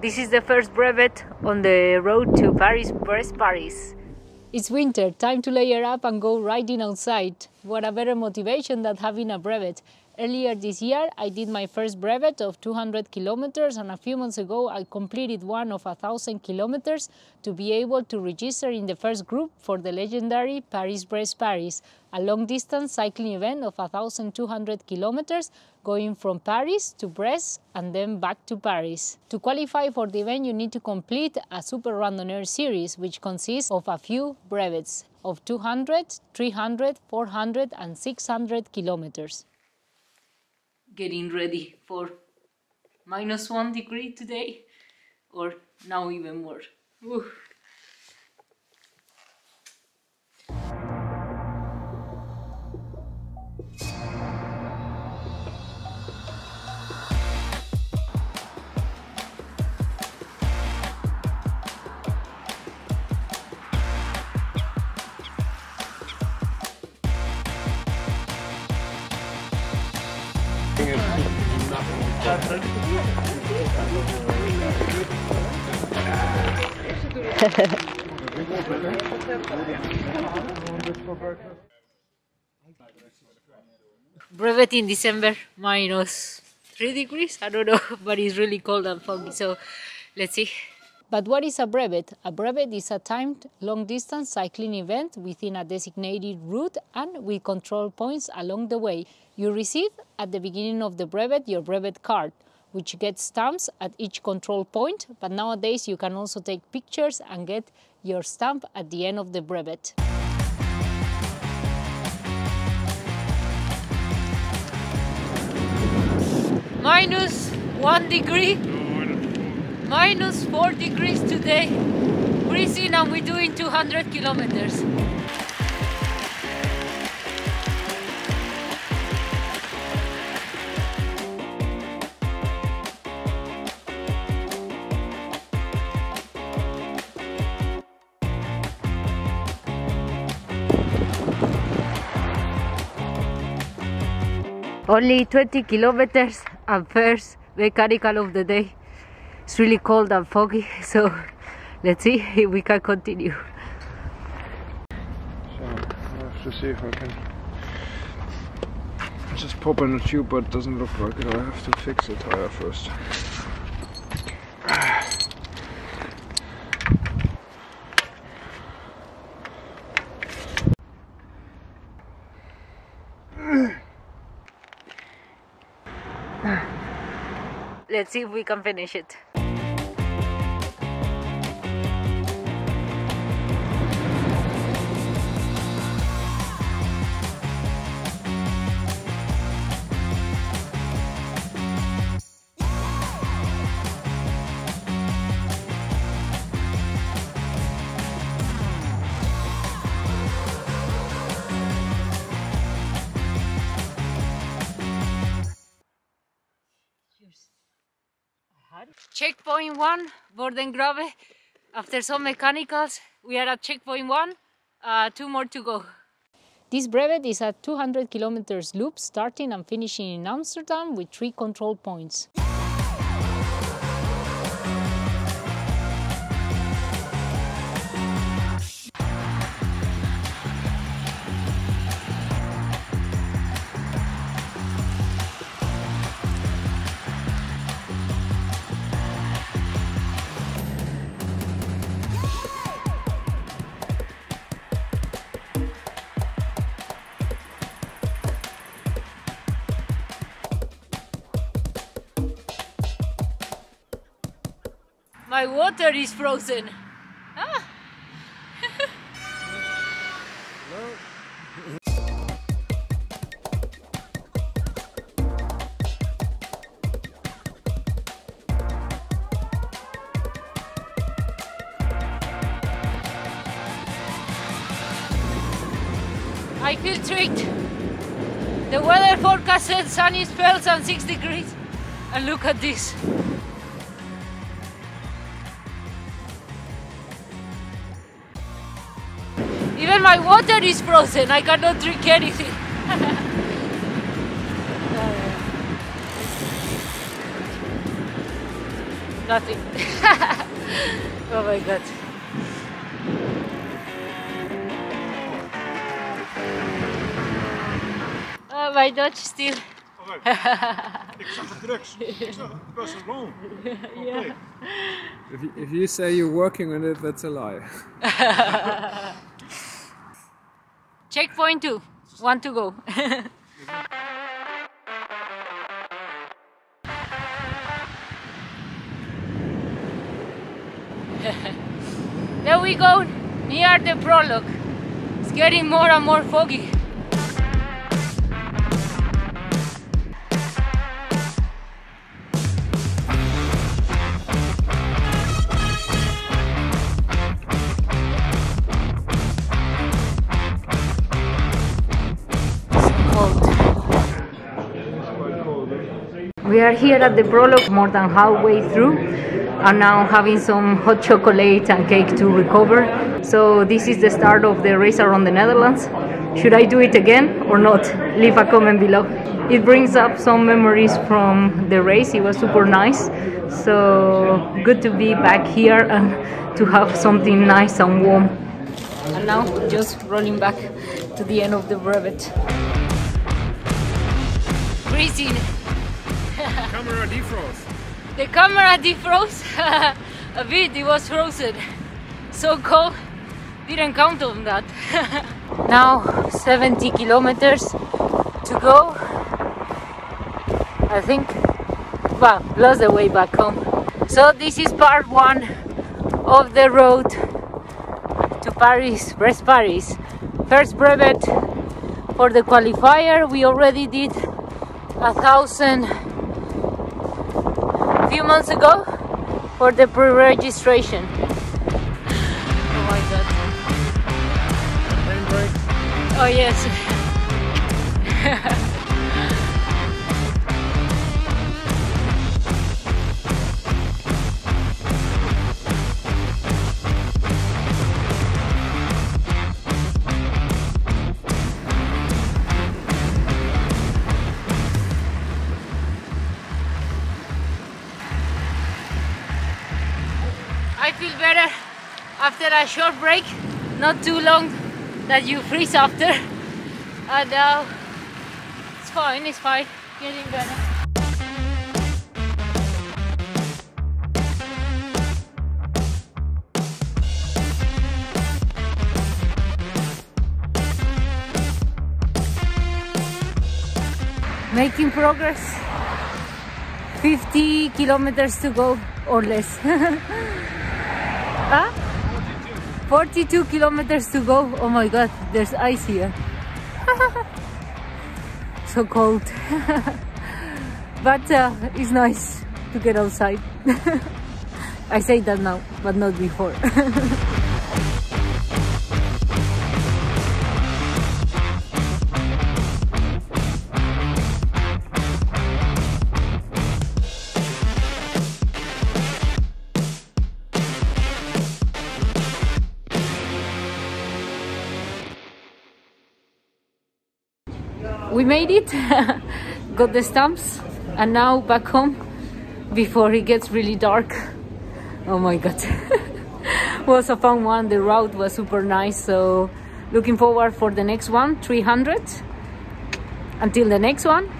This is the first brevet on the road to Paris, Brest, Paris. It's winter, time to layer up and go riding outside. What a better motivation than having a brevet. Earlier this year, I did my first brevet of 200 kilometers, and a few months ago, I completed one of 1,000 kilometers to be able to register in the first group for the legendary Paris Brest Paris, a long distance cycling event of 1,200 kilometers going from Paris to Brest and then back to Paris. To qualify for the event, you need to complete a Super Randonneur series, which consists of a few brevets of 200, 300, 400, and 600 kilometers getting ready for minus one degree today or now even more. Brevet in December, minus 3 degrees, I don't know, but it's really cold and foggy, so let's see. But what is a brevet? A brevet is a timed long distance cycling event within a designated route and with control points along the way. You receive at the beginning of the brevet your brevet card, which gets stamps at each control point, but nowadays you can also take pictures and get your stamp at the end of the brevet. Minus one degree, minus four degrees today, freezing and we're doing 200 kilometers. Only 20 kilometers and first mechanical of the day. It's really cold and foggy, so let's see if we can continue. So I have to see if I can just pop in a tube, but it doesn't look like it. I have to fix the tire first. Let's see if we can finish it. Checkpoint one, Bordengrabe. After some mechanicals, we are at checkpoint one. Uh, two more to go. This brevet is a 200 kilometers loop starting and finishing in Amsterdam with three control points. My water is frozen. Ah. I feel tricked. The weather forecast said sunny spells and 6 degrees. And look at this. Even my water is frozen. I cannot drink anything. Nothing. oh my god. Oh, my Dutch still. Ik zag de drugs. Ik zag het best wel Yeah. If you, if you say you're working on it, that's a lie. Checkpoint two. One to go. there we go, near the prologue. It's getting more and more foggy. We are here at the prologue more than halfway through and now having some hot chocolate and cake to recover. So this is the start of the race around the Netherlands. Should I do it again or not? Leave a comment below. It brings up some memories from the race. It was super nice. So good to be back here and to have something nice and warm. And now just rolling back to the end of the brevet. Freezing. Camera defrost. The camera defroze a bit, it was frozen. So cold, didn't count on that. now 70 kilometers to go. I think, well, lost the way back home. So this is part one of the road to Paris, Brest Paris. First brevet for the qualifier. We already did a thousand few months ago for the pre-registration. Oh my god. Oh yes. feel better after a short break, not too long that you freeze after. And now it's fine, it's fine, getting better. Making progress. 50 kilometers to go or less. Huh? 42 kilometers to go. Oh my god, there's ice here. so cold. but uh, it's nice to get outside. I say that now, but not before. We made it got the stamps and now back home before it gets really dark. Oh my god. Was a fun one. The route was super nice so looking forward for the next one 300 until the next one